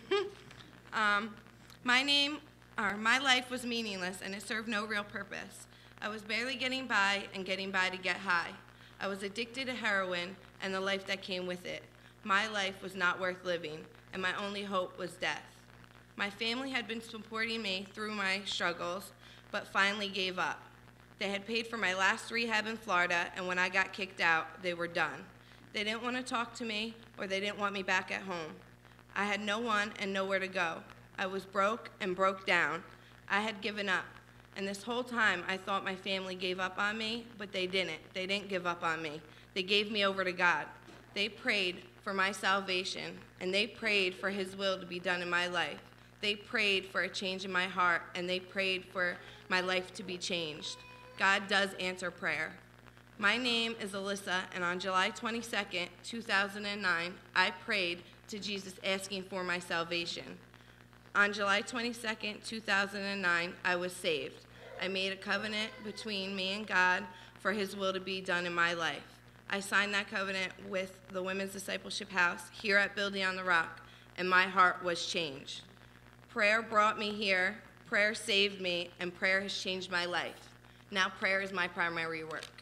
Um, my name, or my life was meaningless and it served no real purpose. I was barely getting by and getting by to get high. I was addicted to heroin and the life that came with it. My life was not worth living, and my only hope was death. My family had been supporting me through my struggles, but finally gave up. They had paid for my last rehab in Florida, and when I got kicked out, they were done. They didn't want to talk to me, or they didn't want me back at home. I had no one and nowhere to go. I was broke and broke down. I had given up. And this whole time, I thought my family gave up on me, but they didn't. They didn't give up on me. They gave me over to God. They prayed for my salvation, and they prayed for His will to be done in my life. They prayed for a change in my heart, and they prayed for my life to be changed. God does answer prayer. My name is Alissa, and on July 22, 2009, I prayed to Jesus asking for my salvation. On July 22, 2009, I was saved. I made a covenant between me and God for His will to be done in my life. I signed that covenant with the Women's Discipleship House here at Building on the Rock, and my heart was changed. Prayer brought me here, prayer saved me, and prayer has changed my life. Now, prayer is my primary work.